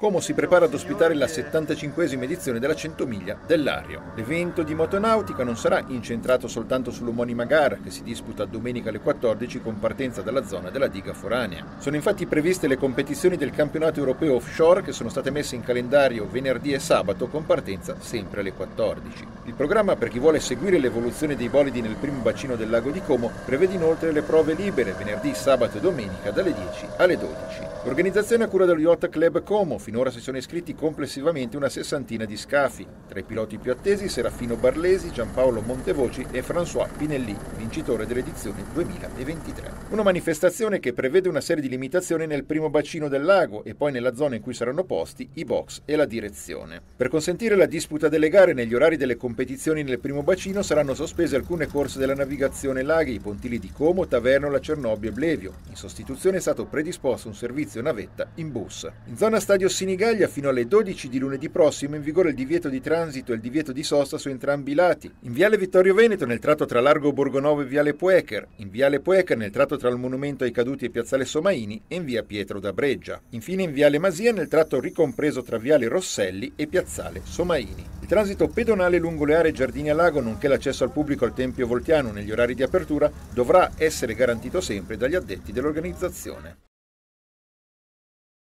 Como si prepara ad ospitare la 75esima edizione della 100 miglia dell'Ario. L'evento di motonautica non sarà incentrato soltanto sull'omonima gara che si disputa domenica alle 14 con partenza dalla zona della diga foranea. Sono infatti previste le competizioni del campionato europeo offshore che sono state messe in calendario venerdì e sabato con partenza sempre alle 14. Il programma per chi vuole seguire l'evoluzione dei bolidi nel primo bacino del lago di Como prevede inoltre le prove libere venerdì, sabato e domenica dalle 10 alle 12. L'organizzazione a cura dello Yacht Club Como finora si sono iscritti complessivamente una sessantina di scafi. Tra i piloti più attesi Serafino Barlesi, Giampaolo Montevoci e François Pinelli, vincitore dell'edizione 2023. Una manifestazione che prevede una serie di limitazioni nel primo bacino del lago e poi nella zona in cui saranno posti i box e la direzione. Per consentire la disputa delle gare negli orari delle competizioni nel primo bacino saranno sospese alcune corse della navigazione laghi, i pontili di Como, Tavernola, Cernobbio e Blevio. In sostituzione è stato predisposto un servizio navetta in bus. In zona stadio Sinigaglia fino alle 12 di lunedì prossimo in vigore il divieto di transito e il divieto di sosta su entrambi i lati. In viale Vittorio Veneto nel tratto tra Largo Borgonovo e viale Puecher, in viale Puecher nel tratto tra il Monumento ai Caduti e Piazzale Somaini e in via Pietro da Breggia. Infine in viale Masia nel tratto ricompreso tra viale Rosselli e Piazzale Somaini. Il transito pedonale lungo le aree giardini a lago, nonché l'accesso al pubblico al Tempio Voltiano negli orari di apertura, dovrà essere garantito sempre dagli addetti dell'organizzazione.